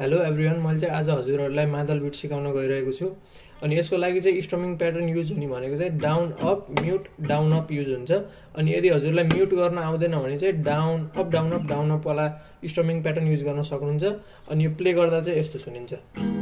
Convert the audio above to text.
Hello everyone मैले चाहिँ आज हजुरहरूलाई मादल बिट सिकाउन गइरहेको छु। अनि यसको लागि चाहिँ स्ट्रमिङ प्याटर्न युज हुने भनेको चाहिँ down up mute down up use हुन्छ। अनि यदि हजुरलाई म्युट गर्न आउँदैन भने चाहिँ down up down up down अपवाला strumming pattern use गर्न सक्नुहुन्छ। अनि यो प्ले गर्दा चाहिँ यस्तो सुनिन्छ।